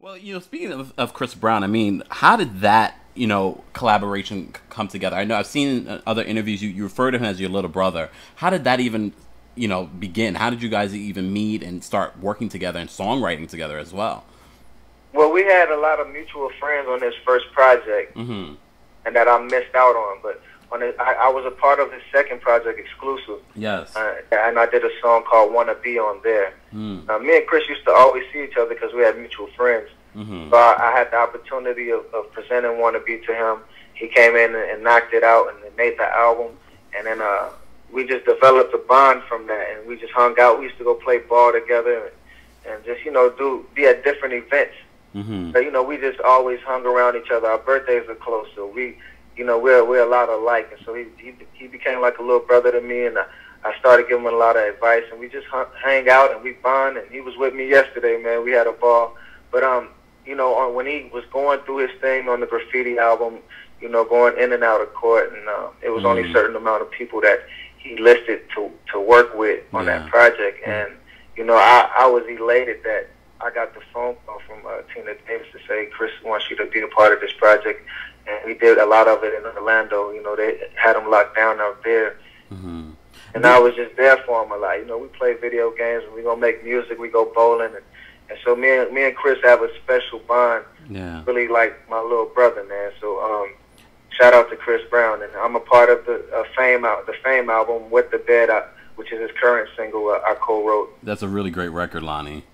Well, you know, speaking of, of Chris Brown, I mean, how did that you know collaboration come together? I know I've seen in other interviews you, you refer to him as your little brother. How did that even you know begin? How did you guys even meet and start working together and songwriting together as well? Well, we had a lot of mutual friends on this first project, mm-hmm. and that I missed out on. But on I, I was a part of his second project, exclusive. Yes. Uh, and I did a song called "Wanna Be" on there. Mm. Uh, me and Chris used to always see each other because we had mutual friends. Mm-hmm. So I, I had the opportunity of, of presenting "Wanna Be" to him. He came in and, and knocked it out and made the album. And then uh, we just developed a bond from that, and we just hung out. We used to go play ball together, and, and just you know do be at different events. Mm-hmm. But, you know, we just always hung around each other. Our birthdays are close, so we, you know, we're we're a lot alike, and so he he, he became like a little brother to me, and I, I started giving him a lot of advice, and we just hang out and we bond. And he was with me yesterday, man. We had a ball, but um, you know, on, when he was going through his thing on the graffiti album, you know, going in and out of court, and uh, it was only a certain amount of people that he listed to to work with on Yeah. that project, and you know, I I was elated that I got the phone call from uh, Tina Davis to say Chris wants you to be a part of this project, and we did a lot of it in Orlando. You know, they had him locked down out there, Mm-hmm. and I was just there for him a lot. You know, we play video games, and we gonna make music, we go bowling, and, and so me and me and Chris have a special bond, Yeah. really like my little brother, man. So um, shout out to Chris Brown, and I'm a part of the uh, Fame out the Fame album Wet the Bed, uh, which is his current single uh, I co-wrote. That's a really great record, Lonny.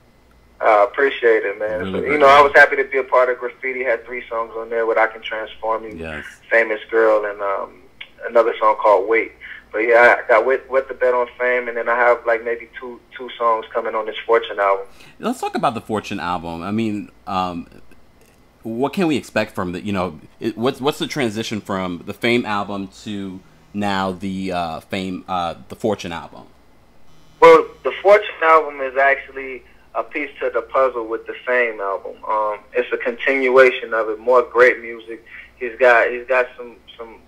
Uh, appreciate it, man. Really So, you know, I was happy to be a part of Graffiti. Had three songs on there, "What I Can Transform Ya," Yes. "Famous Girl," and um, another song called "Wait." But yeah, I got with Wet the Bed on fame, and then I have like maybe two two songs coming on this Fortune album. Let's talk about the Fortune album. I mean, um, what can we expect from the? You know, it, what's what's the transition from the Fame album to now the uh, Fame uh, the Fortune album? Well, the Fortune album is actually a piece to the puzzle with the Fame album. Um, it's a continuation of it. More great music. He's got he's got some some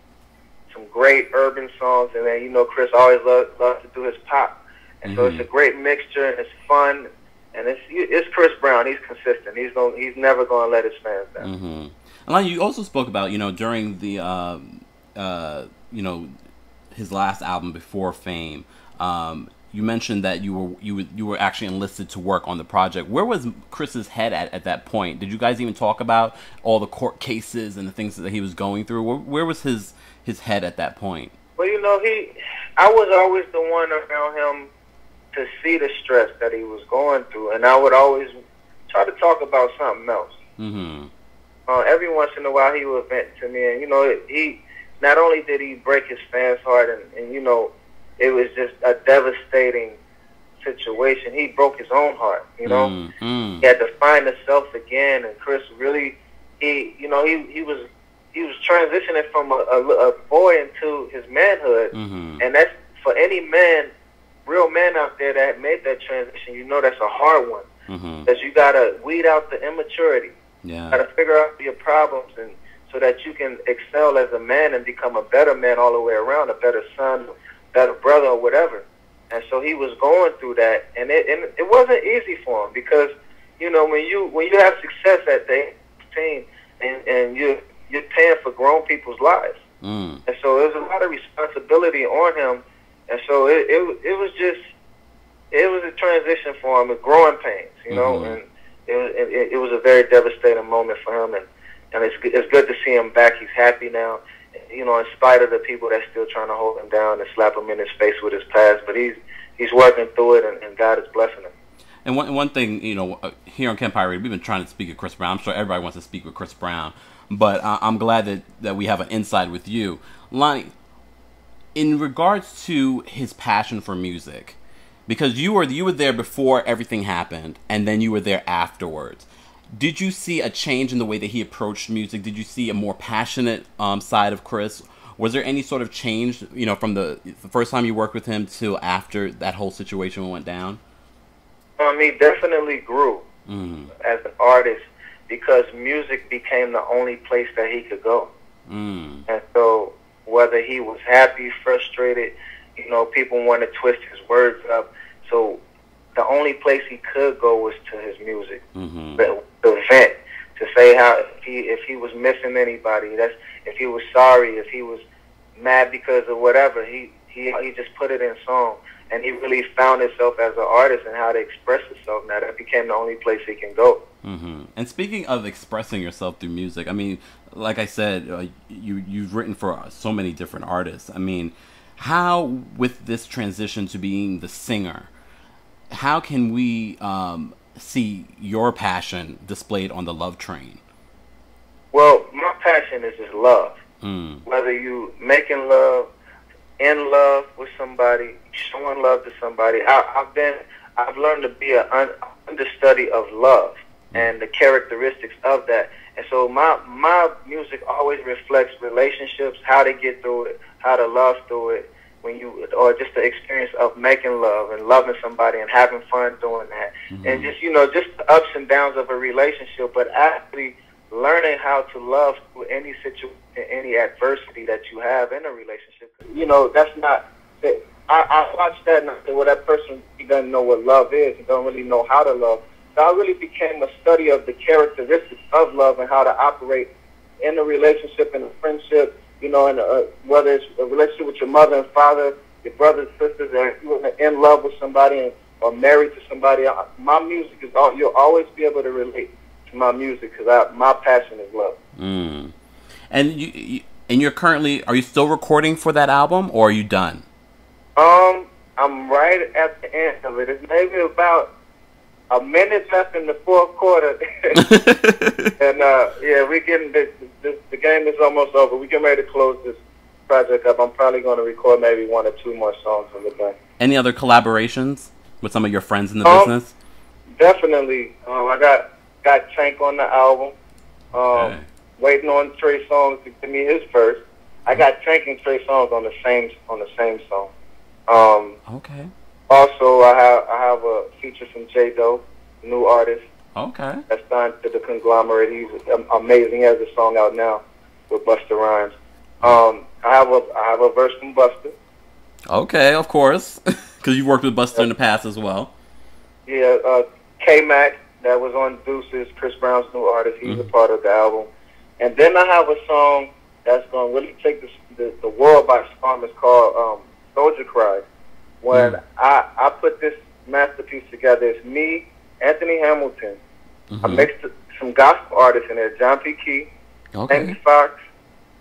some great urban songs, and then you know Chris always loves loves to do his pop, and so it's a great mixture, and it's fun, and it's it's Chris Brown. He's consistent. He's going he's never going to let his fans down. Mm-hmm. Lonny, you also spoke about you know during the um, uh, you know his last album before Fame. Um, you mentioned that you were you were, you were actually enlisted to work on the project. Where was Chris's head at at that point? Did you guys even talk about all the court cases and the things that he was going through? Where, where was his his head at that point? Well, you know, he, I was always the one around him to see the stress that he was going through, and I would always try to talk about something else. Mm-hmm. Uh, every once in a while, he would vent to me, and you know, he not only did he break his fans' heart, and, and you know, it was just a devastating situation. He broke his own heart. You know, mm he had to find himself again, and Chris really, he, you know, he he was he was transitioning from a, a, a boy into his manhood, Mm-hmm. and that's for any man, real man out there that made that transition. You know, that's a hard one. Mm-hmm. That you gotta weed out the immaturity, Yeah. gotta figure out your problems, and so that you can excel as a man and become a better man all the way around, a better son, better brother, or whatever. And so he was going through that, and it and it wasn't easy for him because you know when you when you have success at the team and and you you're paying for grown people's lives, Mm. and so there's a lot of responsibility on him, and so it it, it was just it was a transition for him, with growing pains, you know, Mhm. and it, was- it it was a very devastating moment for him, and and it's it's good to see him back. He's happy now, you know, in spite of the people that's still trying to hold him down and slap him in his face with his past, but he's he's working through it, and, and God is blessing him. And one one thing, you know, uh, here on Radio, we've been trying to speak with Chris Brown. I'm sure everybody wants to speak with Chris Brown, but uh, I'm glad that that we have an inside with you, Lonny. In regards to his passion for music, because you were you were there before everything happened, and then you were there afterwards. Did you see a change in the way that he approached music? Did you see a more passionate um, side of Chris? Was there any sort of change, you know, from the, the first time you worked with him till after that whole situation went down? Um, he definitely grew Mm. as an artist because music became the only place that he could go. Mm. And so, whether he was happy, frustrated, you know, people want to twist his words up. So, the only place he could go was to his music, Mm-hmm. the, the vent to say how if he if he was missing anybody, that's if he was sorry, if he was mad because of whatever, he he he just put it in song, and he really found himself as an artist and how to express himself. Now that became the only place he can go. hmm And speaking of expressing yourself through music, I mean, like I said, uh, you you've written for so many different artists. I mean, how with this transition to being the singer, how can we um, see your passion displayed on the Love Train? Well, my passion is just love. Mm. Whether you making love, in love with somebody, showing love to somebody. I, I've been, I've learned to be an un, understudy of love and the characteristics of that. And so my my music always reflects relationships, how to get through it, how to love through it. When you, or just the experience of making love and loving somebody and having fun doing that, mm-hmm. and just you know, just the ups and downs of a relationship, but actually learning how to love through any situation, any adversity that you have in a relationship. You know, that's not. I, I watched that and I said, well, that person doesn't know what love is. He don't really know how to love. So I really became a study of the characteristics of love and how to operate in a relationship and a friendship. You know, and uh, whether it's a relationship with your mother and father, your brothers, and sisters, or if you're in love with somebody and, or married to somebody. I, my music is all you'll always be able to relate to my music because my passion is love. Mm. And you, you and you're currently are you still recording for that album or are you done? Um, I'm right at the end of it. It's maybe about a minute left in the fourth quarter, and uh, yeah, we're getting the, the the game is almost over. We get ready to close this project up. I'm probably going to record maybe one or two more songs on the back. Any other collaborations with some of your friends in the Um, business? Definitely, um, I got got Tank on the album. Um, Okay. Waiting on Trey Songz to give me his verse. I got Tank and Trey Songz on the same on the same song. Um, Okay. Also, I have I have a feature from J Doe, new artist Okay. that's signed to the conglomerate. He's amazing. He has a song out now with Busta Rhymes. Um, I have a I have a verse from Busta. Okay, of course. Because you've worked with Busta in the past as well. Yeah, uh, K Mac that was on Deuces, Chris Brown's new artist. He's a part of the album. And then I have a song that's going to really take the, the the world by storm. It's called um, Soldier Cry. When Mm. I I put this masterpiece together, it's me, Anthony Hamilton. I Mhm. mixed some gospel artists in there: John P. Kee, Okay. Andy Fox,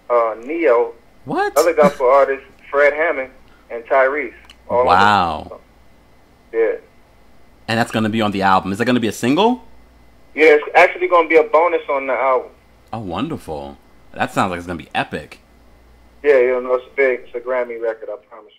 uh, Ne-Yo, What? other gospel artists, Fred Hammond, and Tyrese. Wow. Yeah. And that's going to be on the album. Is that going to be a single? Yeah, it's actually going to be a bonus on the album. Oh, wonderful. That sounds like it's going to be epic. Yeah, you know, it's big. It's a Grammy record, I promise.